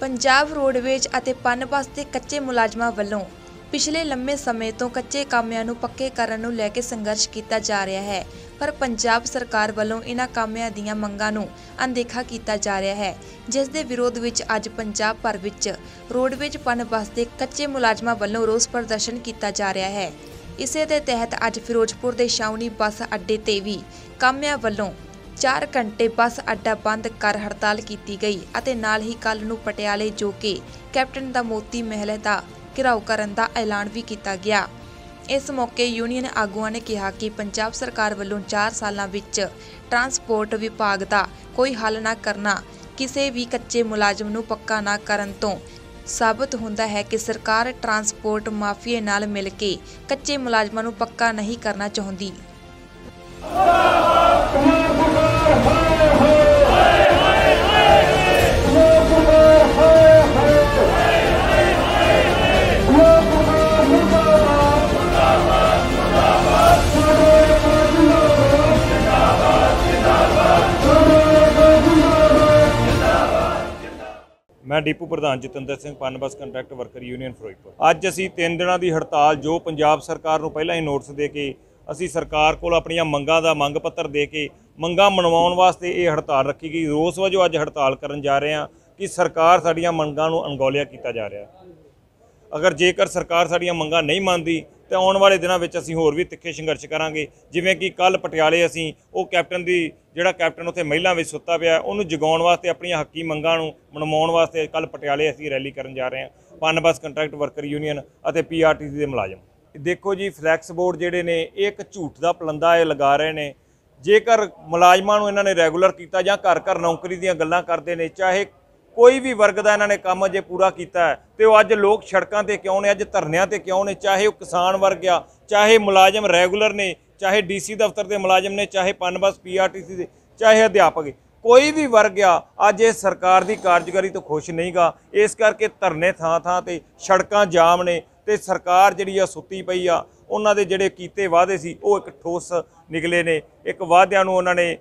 Punjab roadways ਅਤੇ ਪਨਪਸ ਦੇ ਕੱਚੇ ਮੁਲਾਜ਼ਮਾਂ ਵੱਲੋਂ ਪਿਛਲੇ ਲੰਮੇ ਸਮੇਂ ਤੋਂ ਕੱਚੇ ਕਾਮਿਆਂ ਨੂੰ ਪੱਕੇ ਕਰਨ ਨੂੰ ਲੈ ਕੇ ਸੰਘਰਸ਼ ਕੀਤਾ ਜਾ ਰਿਹਾ ਹੈ। ਪਰ ਪੰਜਾਬ ਸਰਕਾਰ ਵੱਲੋਂ ਇਹਨਾਂ ਕਾਮਿਆਂ ਦੀਆਂ ਮੰਗਾਂ ਨੂੰ ਅਣਦੇਖਾ ਕੀਤਾ ਜਾ ਰਿਹਾ ਹੈ, ਜਿਸ ਦੇ ਵਿਰੋਧ ਵਿੱਚ ਅੱਜ ਪੰਜਾਬ ਭਰ ਵਿੱਚ ਰੋਡਵੇਜ ਪਨ ਬੱਸ ਦੇ ਕੱਚੇ ਮੁਲਾਜ਼ਮਾਂ ਵੱਲੋਂ ਰੋਸ ਪ੍ਰਦਰਸ਼ਨ ਕੀਤਾ ਜਾ ਰਿਹਾ ਹੈ। ਇਸੇ ਦੇ ਤਹਿਤ ਅੱਜ ਫਿਰੋਜ਼ਪੁਰ ਦੇ ਸ਼ਾਉਣੀ ਬੱਸ ਅੱਡੇ ਤੇ ਵੀ ਕਾਮਿਆਂ ਵੱਲੋਂ 4 ਘੰਟੇ ਬੱਸ ਅੱਡਾ ਬੰਦ ਕਰ ਹੜਤਾਲ ਕੀਤੀ ਗਈ ਅਤੇ ਨਾਲ ਹੀ ਕੱਲ ਨੂੰ ਪਟਿਆਲੇ ਜੋ ਕਿ ਕੈਪਟਨ ਦਾ ਮੋਤੀ ਮਹਿਲ ਦਾ ਘਿਰਾਓ ਕਰਨ ਦਾ ਐਲਾਨ ਵੀ ਕੀਤਾ ਗਿਆ। ਇਸ ਮੌਕੇ ਯੂਨੀਅਨ ਆਗੂਆਂ ਨੇ ਕਿਹਾ ਕਿ ਪੰਜਾਬ ਸਰਕਾਰ ਵੱਲੋਂ 4 ਸਾਲਾਂ ਵਿੱਚ ਟਰਾਂਸਪੋਰਟ ਵਿਭਾਗ ਦਾ ਕੋਈ ਹੱਲ ਨਾ ਕਰਨਾ, ਕਿਸੇ ਵੀ ਕੱਚੇ ਮੁਲਾਜ਼ਮ ਨੂੰ ਪੱਕਾ ਨਾ ਕਰਨ ਤੋਂ ਸਾਬਤ ਹੁੰਦਾ ਹੈ ਕਿ ਸਰਕਾਰ ਟਰਾਂਸਪੋਰਟ ਮਾਫੀਏ ਨਾਲ ਮਿਲ ਕੇ ਕੱਚੇ ਮੁਲਾਜ਼ਮਾਂ ਨੂੰ ਪੱਕਾ ਨਹੀਂ ਕਰਨਾ ਚਾਹੁੰਦੀ। ਮੈਂ ਡਿਪੂ ਪ੍ਰਧਾਨ Jatinder Singh Punbus, contract worker union Ferozepur. ਅੱਜ ਅਸੀਂ 3 ਦਿਨਾਂ ਦੀ ਹੜਤਾਲ, ਜੋ ਪੰਜਾਬ ਸਰਕਾਰ ਨੂੰ ਪਹਿਲਾਂ ਹੀ ਨੋਟਿਸ ਦੇ ਕੇ, ਅਸੀਂ ਸਰਕਾਰ ਕੋਲ ਆਪਣੀਆਂ ਮੰਗਾਂ ਦਾ ਮੰਗ ਪੱਤਰ ਦੇ ਕੇ, ਮੰਗਾਂ ਮਨਵਾਉਣ ਵਾਸਤੇ ਇਹ ਹੜਤਾਲ ਰੱਖੀ ਗਈ। ਰੋਸ ਵਜੋਂ ਅੱਜ ਹੜਤਾਲ ਕਰਨ ਜਾ ਰਹੇ ਹਾਂ ਕਿ ਸਰਕਾਰ ਸਾਡੀਆਂ ਮੰਗਾਂ ਨੂੰ ਅਣਗੌਲਿਆ ਕੀਤਾ ਜਾ ਰਿਹਾ। ਅਗਰ ਜੇਕਰ ਸਰਕਾਰ ਸਾਡੀਆਂ ਮੰਗਾਂ ਨਹੀਂ ਮੰਨਦੀ ਤੇ ਆਉਣ ਵਾਲੇ ਦਿਨਾਂ ਵਿੱਚ ਅਸੀਂ ਹੋਰ ਵੀ ਤਿੱਖੇ ਸੰਘਰਸ਼ ਕਰਾਂਗੇ। ਜਿਵੇਂ ਕਿ ਕੱਲ ਪਟਿਆਲੇ ਅਸੀਂ ਉਹ ਕੈਪਟਨ ਦੀ, ਜਿਹੜਾ ਕੈਪਟਨ ਉੱਥੇ ਮਹਿਲਾ ਵਿੱਚ ਸੁੱਤਾ ਪਿਆ, ਉਹਨੂੰ ਜਗਾਉਣ ਵਾਸਤੇ ਆਪਣੀਆਂ ਹੱਕੀ ਮੰਗਾਂ ਨੂੰ ਮਨਵਾਉਣ ਵਾਸਤੇ ਕੱਲ ਪਟਿਆਲੇ ਅਸੀਂ ਰੈਲੀ ਕਰਨ ਜਾ ਰਹੇ ਹਾਂ। Punbus contract worker union ਅਤੇ ਪੀਆਰਟੀਸੀ ਦੇ ਮੁਲਾਜ਼ਮ। ਦੇਖੋ ਜੀ, ਫਲੈਕਸ ਬੋਰਡ ਜਿਹੜੇ ਨੇ, ਇਹ ਇੱਕ ਝੂਠ ਦਾ ਪਲੰਦਾ ਇਹ ਲਗਾ ਰਹੇ ਨੇ। ਜੇਕਰ ਮੁਲਾਜ਼ਮਾਂ ਨੂੰ ਇਹਨਾਂ ਨੇ ਰੈਗੂਲਰ ਕੀਤਾ ਜਾਂ ਘਰ ਘਰ ਨੌਕਰੀ ਦੀਆਂ ਗੱਲਾਂ ਕਰਦੇ ਨੇ, ਚਾਹੇ ਕੋਈ ਵੀ ਵਰਗ ਦਾ ਇਹਨਾਂ ਨੇ ਕੰਮ ਅਜੇ ਪੂਰਾ ਕੀਤਾ ਹੈ, ਤੇ ਉਹ ਅੱਜ ਲੋਕ ਸੜਕਾਂ ਤੇ ਕਿਉਂ ਨੇ, ਅੱਜ ਧਰਨਿਆਂ ਤੇ ਕਿਉਂ ਨੇ, ਚਾਹੇ ਉਹ ਕਿਸਾਨ ਵਰਗ ਆ, ਚਾਹੇ ਮੁਲਾਜ਼ਮ ਰੈਗੂਲਰ ਨੇ, ਚਾਹੇ ਡੀਸੀ ਦਫ਼ਤਰ ਦੇ ਮੁਲਾਜ਼ਮ ਨੇ, ਚਾਹੇ ਪਨਬਸ, ਪੀਆਰਟੀਸੀ ਦੇ, ਚਾਹੇ ਅਧਿਆਪਕ ਕੋਈ ਵੀ ਵਰਗ ਆ, ਅੱਜ ਇਹ ਸਰਕਾਰ ਦੀ ਕਾਰਜਕਾਰੀ ਤੋਂ ਖੁਸ਼ ਨਹੀਂਗਾ ਇਸ ਕਰਕੇ ਧਰਨੇ ਥਾਂ ਥਾਂ ਤੇ ਸੜਕਾਂ ਜਾਮ ਨੇ, ਤੇ ਸਰਕਾਰ ਜਿਹੜੀ ਆ ਸੁੱਤੀ ਪਈ ਆ, ਉਹਨਾਂ ਦੇ ਜਿਹੜੇ ਕੀਤੇ ਵਾਅਦੇ ਸੀ, ਉਹ ਇੱਕ ਠੋਸ ਨਿਕਲੇ ਨੇ। ਇੱਕ ਵਾਅਦਿਆਂ ਨੂੰ ਉਹਨਾਂ ਨੇ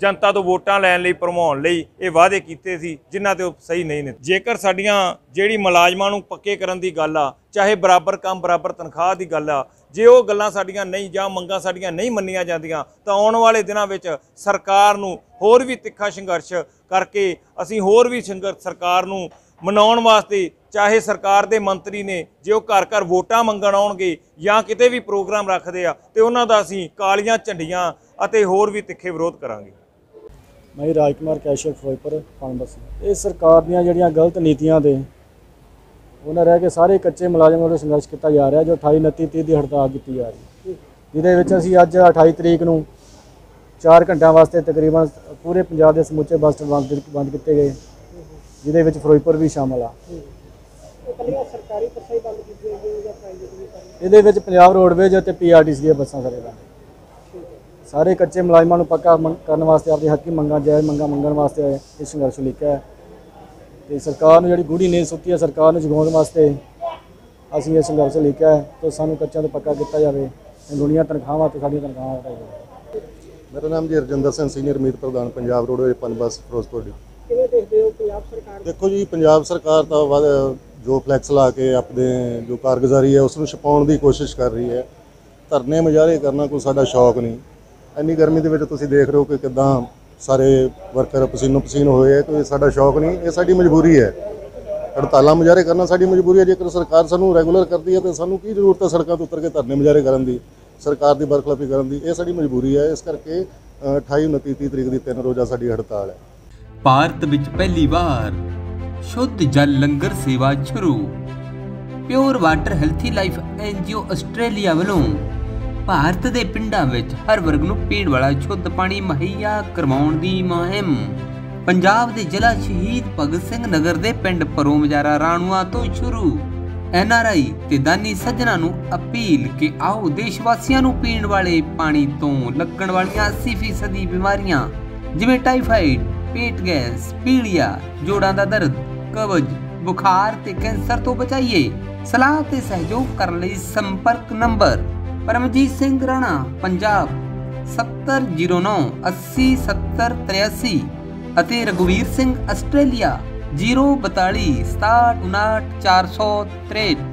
ਜਨਤਾ ਤੋਂ ਵੋਟਾਂ ਲੈਣ ਲਈ ਭਰਮਾਉਣ ਲਈ ਇਹ ਵਾਅਦੇ ਕੀਤੇ ਸੀ, ਜਿਨ੍ਹਾਂ ਤੇ ਉਹ ਸਹੀ ਨਹੀਂ ਨੇ। ਜੇਕਰ ਸਾਡੀਆਂ ਜਿਹੜੀ ਮੁਲਾਜ਼ਮਾਂ ਨੂੰ ਪੱਕੇ ਕਰਨ ਦੀ ਗੱਲ ਆ, ਚਾਹੇ ਬਰਾਬਰ ਕੰਮ, ਬਰਾਬਰ ਤਨਖਾਹ ਦੀ ਗੱਲ ਆ, ਜੇ ਉਹ ਗੱਲਾਂ ਸਾਡੀਆਂ ਨਹੀਂ ਜਾਂ ਮੰਗਾਂ ਸਾਡੀਆਂ ਨਹੀਂ ਮੰਨੀਆਂ ਜਾਂਦੀਆਂ, ਤਾਂ ਆਉਣ ਵਾਲੇ ਦਿਨਾਂ ਵਿੱਚ ਸਰਕਾਰ ਨੂੰ ਹੋਰ ਵੀ ਤਿੱਖਾ ਸੰਘਰਸ਼ ਕਰਕੇ ਅਸੀਂ ਹੋਰ ਵੀ ਸੰਘਰਸ਼ ਸਰਕਾਰ ਨੂੰ ਮਨਾਉਣ ਵਾਸਤੇ, ਚਾਹੇ ਸਰਕਾਰ ਦੇ ਮੰਤਰੀ ਨੇ ਜੇ ਉਹ ਘਰ ਘਰ ਵੋਟਾਂ ਮੰਗਣ ਆਉਣਗੇ ਜਾਂ ਕਿਤੇ ਵੀ ਪ੍ਰੋਗਰਾਮ ਰੱਖਦੇ ਆ, ਤੇ ਉਹਨਾਂ ਦਾ ਅਸੀਂ ਕਾਲੀਆਂ ਝੰਡੀਆਂ ਅਤੇ ਹੋਰ ਵੀ ਤਿੱਖੇ ਵਿਰੋਧ ਕਰਾਂਗੇ। ਮੈਂ ਜੀ ਰਾਜਕੁਮਾਰ ਕੈਸ਼ਵ ਫਿਰੋਜ਼ਪੁਰ ਪਨਬਸ ਇਹ ਸਰਕਾਰ ਦੀਆਂ ਜਿਹੜੀਆਂ ਗਲਤ ਨੀਤੀਆਂ ਦੇ, ਉਹਨਾਂ ਰਹਿ ਕੇ ਸਾਰੇ ਕੱਚੇ ਮੁਲਾਜ਼ਮਾਂ ਨੂੰ ਸੰਘਰਸ਼ ਕੀਤਾ ਜਾ ਰਿਹਾ, ਜੋ 28 29 30 ਦੀ ਹੜਤਾਲ ਕੀਤੀ ਜਾ ਰਹੀ ਜਿਹਦੇ ਵਿੱਚ ਅਸੀਂ ਅੱਜ 28 ਤਰੀਕ ਨੂੰ 4 ਘੰਟਿਆਂ ਵਾਸਤੇ ਤਕਰੀਬਨ ਪੂਰੇ ਪੰਜਾਬ ਦੇ ਸਮੁੱਚੇ ਬੱਸ ਸਟੈਂਡ ਬੰਦ ਬੰਦ ਕੀਤੇ ਗਏ, ਜਿਹਦੇ ਵਿੱਚ ਫਿਰੋਜ਼ਪੁਰ ਵੀ ਸ਼ਾਮਲ ਆ। ਇਹਦੇ ਵਿੱਚ ਪੰਜਾਬ ਰੋਡਵੇਜ ਅਤੇ ਪੀਆਰਟੀਸੀ ਦੀਆਂ ਬੱਸਾਂ ਸਾਰੇ ਬੰਦ। ਸਾਰੇ ਕੱਚੇ ਮੁਲਾਜ਼ਮਾਂ ਨੂੰ ਪੱਕਾ ਮੰਗ- ਕਰਨ ਵਾਸਤੇ ਆਪਣੀ ਹੱਕੀ ਮੰਗਾਂ ਜਾਇਜ਼ ਮੰਗਾਂ ਮੰਗਣ ਵਾਸਤੇ ਇਹ ਸੰਘਰਸ਼ ਲਿਖਿਆ ਹੈ। ਤੇ ਸਰਕਾਰ ਨੂੰ ਜਿਹੜੀ ਗੂੜੀ ਨੀਂਦ ਸੁੱਤੀ ਹੈ ਸਰਕਾਰ ਨੂੰ ਜਗਾਉਣ ਵਾਸਤੇ ਅਸੀਂ ਇਹ ਸੰਘਰਸ਼ ਲਿਖਿਆ ਹੈ ਤੇ ਸਾਨੂੰ ਕੱਚਿਆਂ ਤੋਂ ਪੱਕਾ ਕੀਤਾ ਜਾਵੇ ਦੁਨੀਆ ਤਨਖਾਹਾਂ ਤੇ ਸਾਡੀਆਂ ਤਨਖਾਹਾਂ ਵਧਾਈ ਜਾਵੇ ਮੇਰਾ ਨਾਮ ਜੀ ਰਜਿੰਦਰ ਸਿੰਘ ਸੀਨੀਅਰ ਮੀਤ ਪ੍ਰਧਾਨ ਪੰਜਾਬ ਰੋਡਵੇਜ਼ ਪਨਬਸ ਫਿਰੋਜ਼ਪੁਰ ਜੀ। ਕਿਵੇਂ ਦੇਖਦੇ ਹੋ ਪੰਜਾਬ ਸਰਕਾਰ ਦੇਖੋ ਜੀ ਪੰਜਾਬ ਸਰਕਾਰ ਤਾਂ ਵਧ- ਜੋ ਫਲੈਕਸ ਲਾ ਕੇ ਆਪਣੇ ਜੋ ਕਾਰਗੁਜ਼ਾਰੀ ਹੈ ਉਸ ਨੂੰ ਛਪਾਉਣ ਦੀ ਕੋਸ਼ਿਸ਼ ਕਰ ਰਹੀ ਹੈ। ਧਰਨੇ ਮੁਜ਼ਾਹਰੇ ਕਰਨਾ ਕੋਈ ਸਾਡਾ ਸ਼ੌਕ ਨਹੀਂ। ਇੰਨੀ ਗਰਮੀ ਦੇ ਵਿੱਚ ਤੁਸੀਂ ਦੇਖ ਰਹੇ ਹੋ ਕਿ ਕਿਦਾਂ ਸਾਰੇ ਵਰਕਰ ਪਸੀਨੋ ਪਸੀਨ ਹੋਏ ਹੈ ਕੋਈ ਸਾਡਾ ਸ਼ੌਕ ਨਹੀਂ ਇਹ ਸਾਡੀ ਮਜਬੂਰੀ ਹੈ। ਹੜਤਾਲਾਂ ਮੁਜ਼ਾਹਰੇ ਕਰਨਾ ਸਾਡੀ ਮਜਬੂਰੀ ਹੈ ਜੇਕਰ ਸਰਕਾਰ ਸਾਨੂੰ ਰੈਗੂਲਰ ਕਰਦੀ ਹੈ ਤਾਂ ਸਾਨੂੰ ਕੀ ਜ਼ਰੂਰਤ ਹੈ ਸੜਕਾਂ ਤੋਂ ਉਤਰ ਕੇ ਧਰਨੇ ਮੁਜ਼ਾਹਰੇ ਕਰਨ ਦੀ ਸਰਕਾਰ ਦੀ ਬਰਖਲਾਫੀ ਕਰਨ ਦੀ ਇਹ ਸਾਡੀ ਮਜਬੂਰੀ ਹੈ। ਇਸ ਕਰਕੇ ਅ, 28 29 30 ਤਰੀਕ ਦੀ ਤਿੰਨ ਰੋਜ਼ਾ ਸਾਡੀ ਹੜਤਾਲ ਹੈ। ਭਾਰਤ ਵਿੱਚ ਪਹਿਲੀ ਵਾਰ ਸ਼ੁੱਧ ਜਲ ਲੰਗਰ ਸੇਵਾ ਸ਼ੁਰੂ। Pure water healthy life NGO Australia ਵੱਲੋਂ ਭਾਰਤ ਦੇ ਪਿੰਡਾਂ ਵਿੱਚ ਹਰ ਵਰਗ ਨੂੰ ਪੀਣ ਵਾਲਾ ਸ਼ੁੱਧ ਪਾਣੀ ਮੁਹੱਈਆ ਕਰਵਾਉਣ ਦੀ ਮੁਹਿੰਮ। ਪੰਜਾਬ ਦੇ ਜ਼ਿਲ੍ਹਾ ਸ਼ਹੀਦ ਭਗਤ ਸਿੰਘ ਨਗਰ ਦੇ ਪਿੰਡ ਪਰੋਮਜਾਰਾ ਰਾਣੂਆ ਤੋਂ ਸ਼ੁਰੂ। ਐਨਆਰਆਈ ਤੇ ਦਾਨੀ ਸੱਜਣਾ ਨੂੰ ਅਪੀਲ ਕਿ ਆਓ ਦੇਸ਼ ਵਾਸੀਆਂ ਨੂੰ ਪੀਣ ਵਾਲੇ ਪਾਣੀ ਤੋਂ ਲੱਗਣ ਵਾਲੀਆਂ 80% ਦੀ ਬਿਮਾਰੀਆਂ, ਜਿਵੇਂ ਟਾਈਫਾਈਡ ਪੇਟ ਗੈਸ, ਪੀਲੀਆ, ਜੋੜਾਂ ਦਾ ਦਰਦ ਕਬਜ਼ ਬੁਖਾਰ ਤੇ ਕੈਂਸਰ ਤੋਂ ਬਚਾਈਏ। ਸਲਾਹ ਤੇ ਸਹਿਯੋਗ ਕਰਨ ਲਈ ਸੰਪਰਕ ਨੰਬਰ ਪਰਮਜੀਤ ਸਿੰਘ ਰਾਣਾ ਪੰਜਾਬ 7009 807083 ਅਤੇ ਰਘੁਵੀਰ ਸਿੰਘ ਆਸਟ੍ਰੇਲੀਆ 042 67 59 463